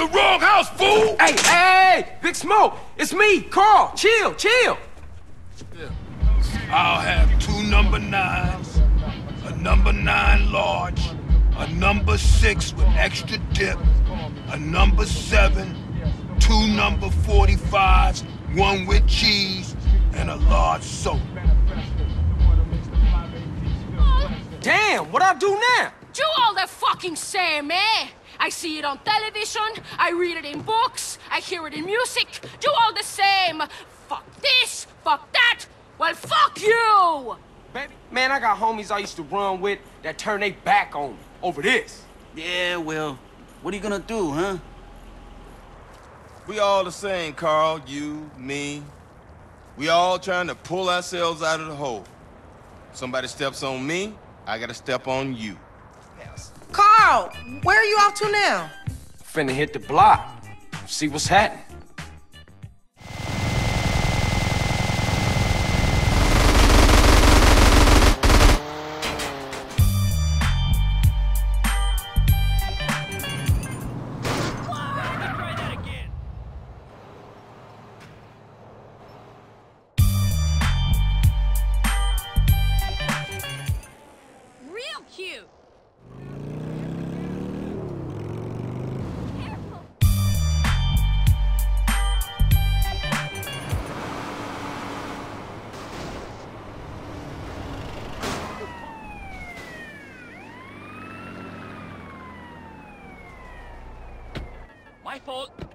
the wrong house, fool! Hey, hey, hey, Big Smoke, it's me, Carl. Chill, chill. I'll have two number nines, a number nine large, a number six with extra dip, a number seven, two number 45s, one with cheese, and a large soda. Damn, what I do now? Do all the fucking same, eh? I see it on television, I read it in books, I hear it in music. Do all the same. Fuck this, fuck that. Well, fuck you! Baby, man, I got homies I used to run with that turn their back on me over this. Yeah, well, what are you gonna do, huh? We all the same, Carl. You, me. We all trying to pull ourselves out of the hole. Somebody steps on me, I gotta step on you. Where are you off to now? Finna hit the block. See what's happening. My fault.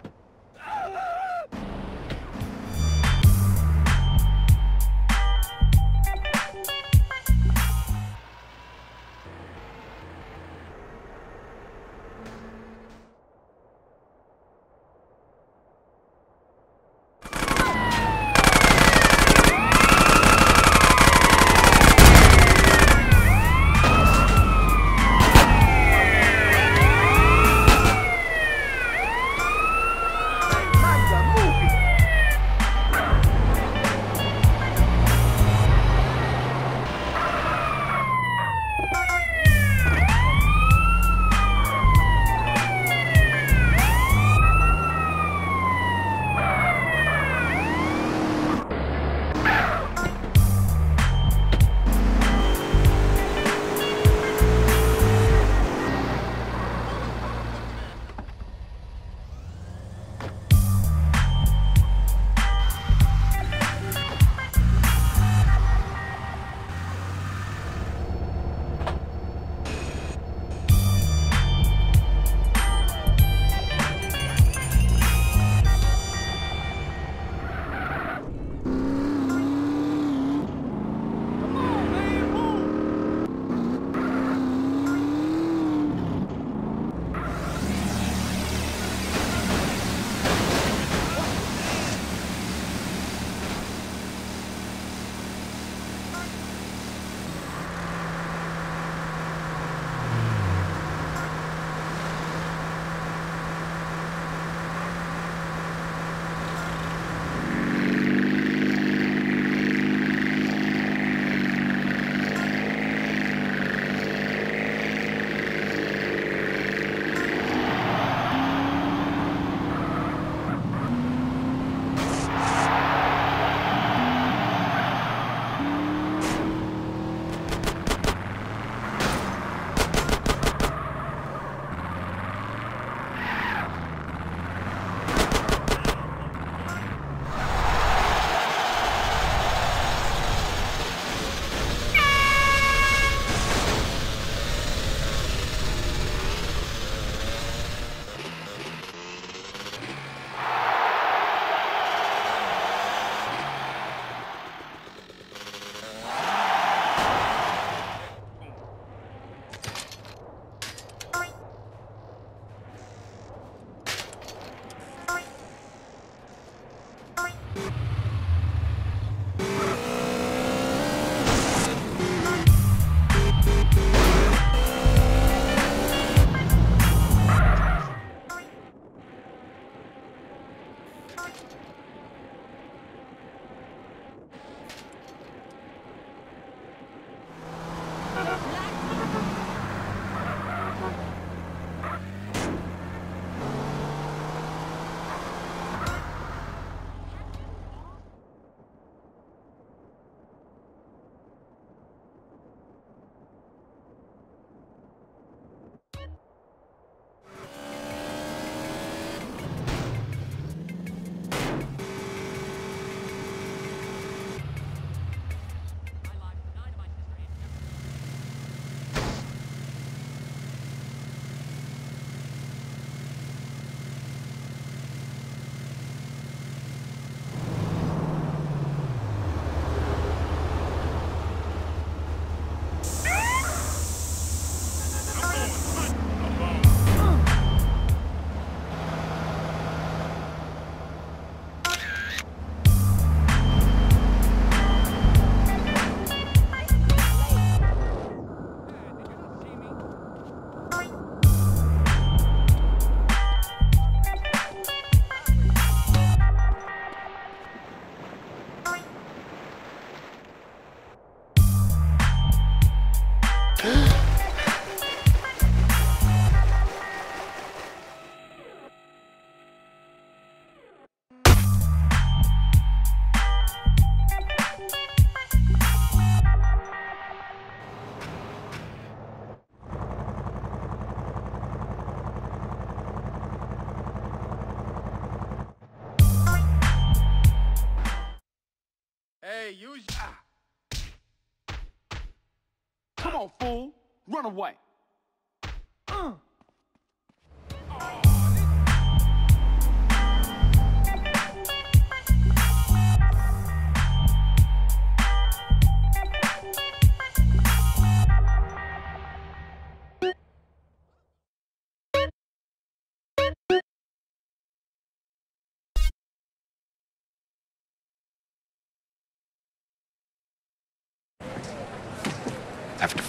Come on, fool. Run away. After